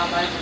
八百九